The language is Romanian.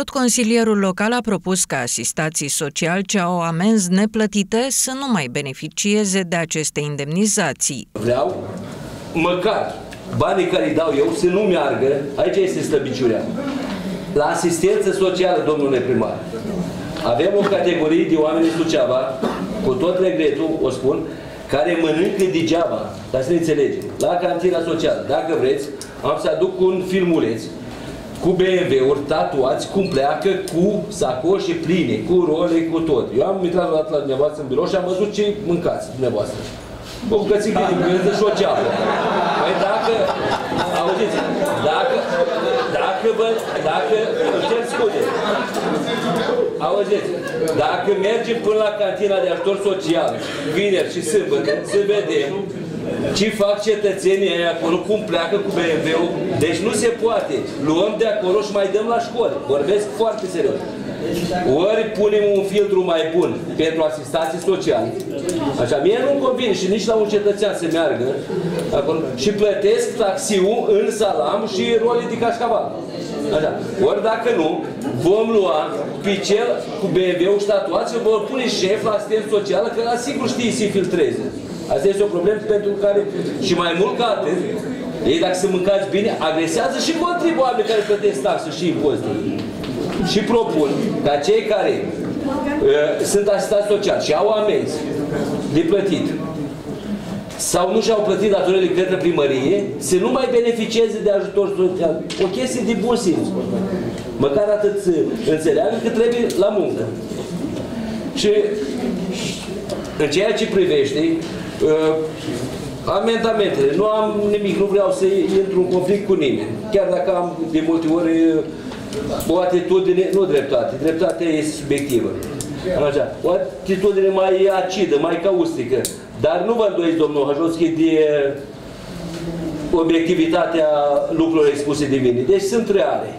Tot consilierul local a propus ca asistații sociali ce au amenzi neplătite să nu mai beneficieze de aceste indemnizații. Vreau măcar banii care îi dau eu să nu meargă, aici este slăbiciunea, la asistență socială, domnule primar. Avem o categorie de oameni în Suceava, cu tot regretul, o spun, care mănâncă degeaba, dar să ne înțelegem, la cantina socială. Dacă vreți, am să aduc un filmuleț cu BMW-uri tatuați, cum pleacă, cu sacoșe pline, cu role, cu tot. Eu am intrat o dată la dumneavoastră în birou și am văzut ce mâncați dumneavoastră. O bucățică de gândă și o ceapă. Păi dacă, auziți, dacă, dacă vă, dacă, îmi cer scuze, auziți, dacă mergem până la cantina de ajutor social, vineri și sâmbătă, să vedem ce fac cetățenii aia acolo, cum pleacă cu BMW-ul. Deci nu se poate. Luăm de acolo și mai dăm la școli. Vorbesc foarte serios. Ori punem un filtru mai bun pentru asistații sociale. Așa, mie nu-mi convine și nici la un cetățean să meargă acolo și plătesc taxiul în salam și role de cașcaval. Așa. Ori dacă nu, vom lua pe cel cu BMW-ul și tatuați vor pune șef la asistență socială, că la sigur știe să filtreze. Asta este o problemă pentru care, și mai mult ca atât, ei dacă să mâncați bine, agresează și contribuabili care plătesc taxe și impozite. Și propun ca cei care uh, sunt asistați social și au amenzi de plătit sau nu și-au plătit datorele către primărie, să nu mai beneficieze de ajutor social. O chestie de bun simț. Măcar atât să înțeleagă că trebuie la muncă. Și în ceea ce privește uh, amendamentele, nu am nimic, nu vreau să intru în conflict cu nimeni. Chiar dacă am de multe ori uh, o atitudine, nu dreptate, dreptatea este subiectivă. Așa, o atitudine mai acidă, mai caustică. Dar nu vă îndoiți, domnul Hajoschi, de obiectivitatea lucrurilor expuse de mine. Deci sunt reale.